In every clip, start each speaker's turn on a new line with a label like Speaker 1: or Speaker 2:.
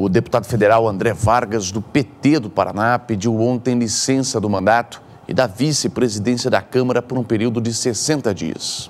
Speaker 1: O deputado federal André Vargas, do PT do Paraná, pediu ontem licença do mandato e da vice-presidência da Câmara por um período de 60 dias.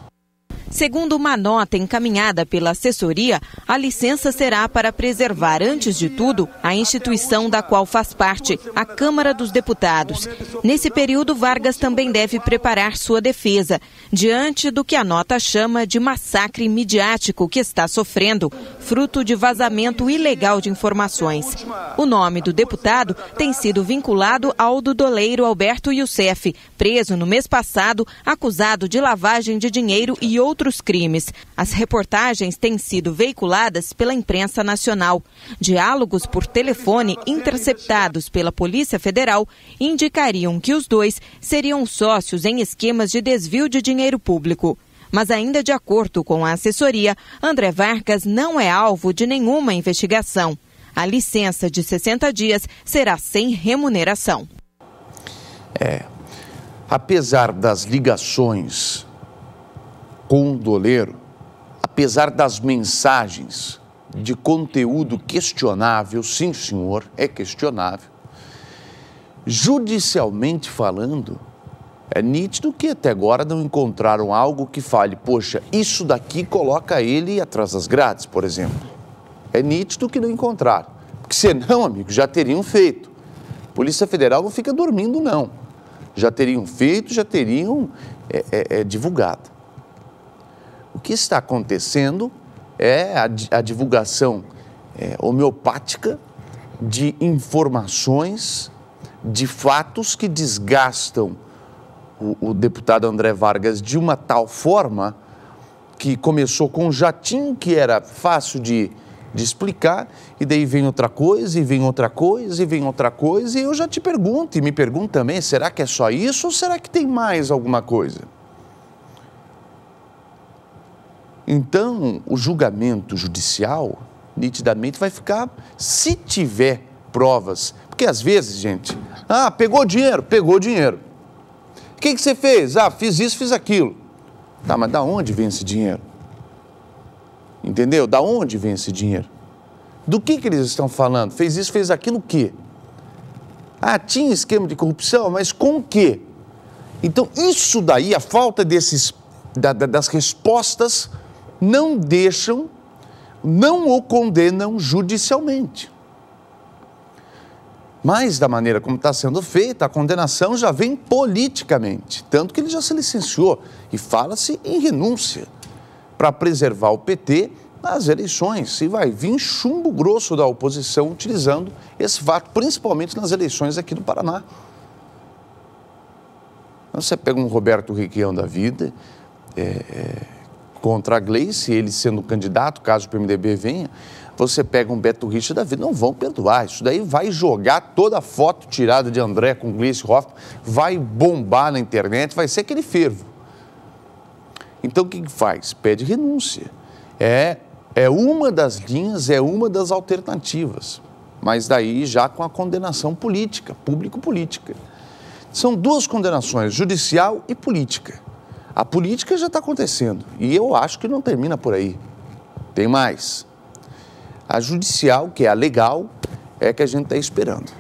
Speaker 2: Segundo uma nota encaminhada pela assessoria, a licença será para preservar, antes de tudo, a instituição da qual faz parte, a Câmara dos Deputados. Nesse período, Vargas também deve preparar sua defesa, diante do que a nota chama de massacre midiático que está sofrendo, fruto de vazamento ilegal de informações. O nome do deputado tem sido vinculado ao do doleiro Alberto Youssef, preso no mês passado, acusado de lavagem de dinheiro e outros outros crimes. As reportagens têm sido veiculadas pela imprensa nacional. Diálogos por telefone interceptados pela Polícia Federal indicariam que os dois seriam sócios em esquemas de desvio de dinheiro público. Mas, ainda de acordo com a assessoria, André Vargas não é alvo de nenhuma investigação. A licença de 60 dias será sem remuneração.
Speaker 1: É. Apesar das ligações com o doleiro, apesar das mensagens de conteúdo questionável, sim, senhor, é questionável, judicialmente falando, é nítido que até agora não encontraram algo que fale, poxa, isso daqui coloca ele atrás das grades, por exemplo. É nítido que não encontraram. Porque senão, amigo, já teriam feito. Polícia Federal não fica dormindo, não. Já teriam feito, já teriam é, é, é, divulgado. O que está acontecendo é a, a divulgação é, homeopática de informações, de fatos que desgastam o, o, deputado André Vargas de uma tal forma que começou com um jatinho que era fácil de, de explicar, e daí vem outra coisa, e vem outra coisa, e vem outra coisa, e eu já te pergunto, e me pergunto também, será que é só isso ou será que tem mais alguma coisa? Então, o julgamento judicial, nitidamente, vai ficar, se tiver provas. Porque às vezes, gente, ah, pegou dinheiro, pegou dinheiro. O que, que você fez? Ah, fiz isso, fiz aquilo. Tá, mas da onde vem esse dinheiro? Entendeu? Da onde vem esse dinheiro? Do que, que eles estão falando? Fez isso, fez aquilo, o quê? Ah, tinha esquema de corrupção, mas com o quê? Então, isso daí, a falta desses, da, da, das respostas não deixam, não o condenam judicialmente. Mas, da maneira como está sendo feita, a condenação já vem politicamente. Tanto que ele já se licenciou e fala-se em renúncia para preservar o PT nas eleições. E vai vir chumbo grosso da oposição utilizando esse fato, principalmente nas eleições aqui do Paraná. Então, você pega um Roberto Requião da vida, é, é contra a Gleice, ele sendo candidato, caso o PMDB venha, você pega um Beto Richa da vida, não vão perdoar. Isso daí vai jogar toda a foto tirada de André com Gleice Hoffmann, vai bombar na internet, vai ser aquele fervo. Então o que, faz? Pede renúncia. É, é uma das linhas, é uma das alternativas. Mas daí já com a condenação política, público-política. São duas condenações, judicial e política. A política já está acontecendo e eu acho que não termina por aí. Tem mais. A judicial, que é a legal, é que a gente está esperando.